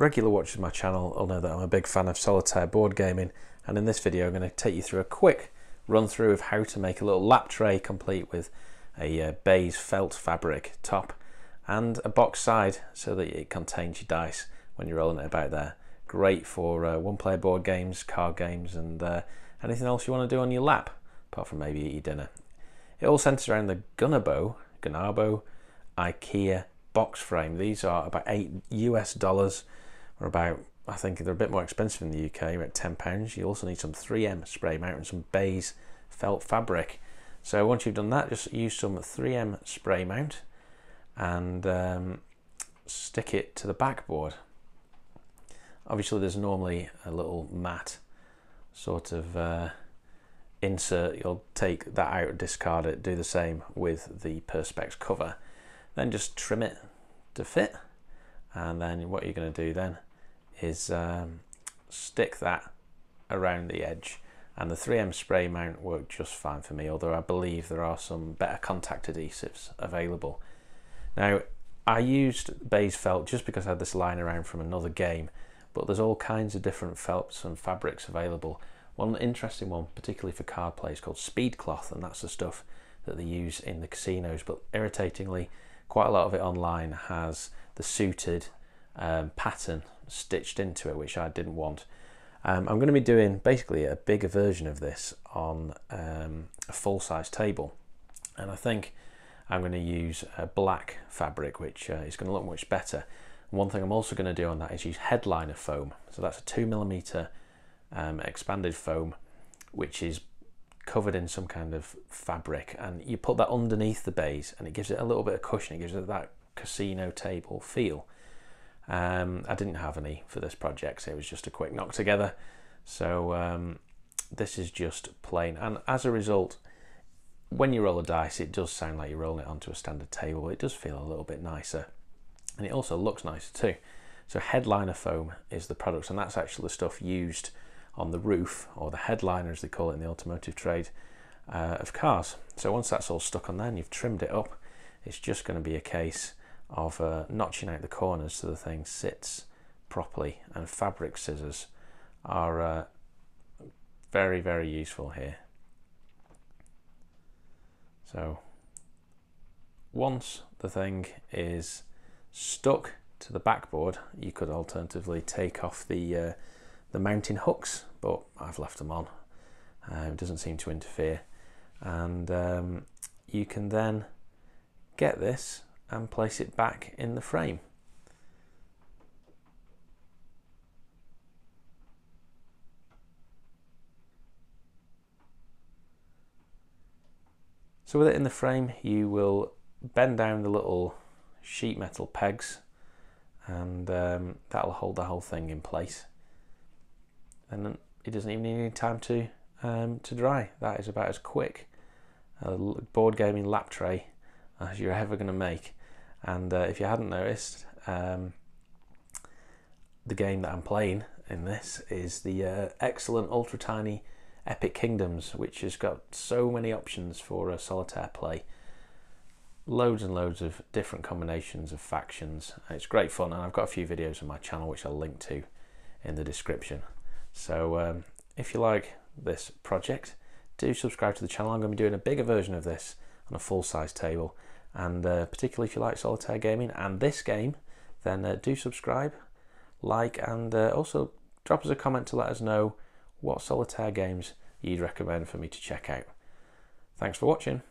Regular watchers of my channel will know that I'm a big fan of solitaire board gaming and in this video I'm going to take you through a quick run through of how to make a little lap tray complete with a uh, baize felt fabric top and a box side so that it contains your dice when you're rolling it about there. Great for uh, one player board games, card games and uh, anything else you want to do on your lap apart from maybe eat your dinner. It all centers around the Gunnarbo, Gunnarbo IKEA box frame. These are about eight US dollars or about I think they're a bit more expensive in the UK, about ten pounds. You also need some 3M spray mount and some baize felt fabric. So once you've done that, just use some 3M spray mount and um, stick it to the backboard. Obviously, there's normally a little mat sort of uh, insert. You'll take that out, discard it, do the same with the Perspex cover. Then just trim it to fit. And then what you're going to do then is um, stick that around the edge and the 3M spray mount worked just fine for me although I believe there are some better contact adhesives available. Now I used baize felt just because I had this lying around from another game but there's all kinds of different felts and fabrics available. One interesting one particularly for card players called speed cloth and that's the stuff that they use in the casinos but irritatingly quite a lot of it online has the suited um, pattern stitched into it, which I didn't want. Um, I'm going to be doing basically a bigger version of this on um, a full-size table, and I think I'm going to use a black fabric, which uh, is going to look much better. One thing I'm also going to do on that is use headliner foam. So that's a two millimeter um, expanded foam, which is covered in some kind of fabric, and you put that underneath the base and it gives it a little bit of cushion. It gives it that casino table feel. Um, I didn't have any for this project, so it was just a quick knock together. So um, this is just plain, and as a result, when you roll a dice, it does sound like you're rolling it onto a standard table. It does feel a little bit nicer, and it also looks nicer too. So headliner foam is the product, and that's actually the stuff used on the roof, or the headliner as they call it in the automotive trade, uh, of cars. So once that's all stuck on there and you've trimmed it up, it's just going to be a case of uh, notching out the corners so the thing sits properly. And fabric scissors are uh, very very useful here. So once the thing is stuck to the backboard you could alternatively take off the uh, the mounting hooks but I've left them on. Uh, it doesn't seem to interfere. And um, you can then get this and place it back in the frame. So with it in the frame, you will bend down the little sheet metal pegs and um, that'll hold the whole thing in place. And it doesn't even need any time to, um, to dry. That is about as quick a board gaming lap tray as you're ever going to make. And uh, if you hadn't noticed, um, the game that I'm playing in this is the uh, excellent ultra tiny Epic Kingdoms, which has got so many options for a solitaire play. Loads and loads of different combinations of factions. It's great fun, and I've got a few videos on my channel which I'll link to in the description. So um, if you like this project, do subscribe to the channel. I'm going to be doing a bigger version of this on a full size table and uh, particularly if you like solitaire gaming and this game then uh, do subscribe like and uh, also drop us a comment to let us know what solitaire games you'd recommend for me to check out. Thanks for watching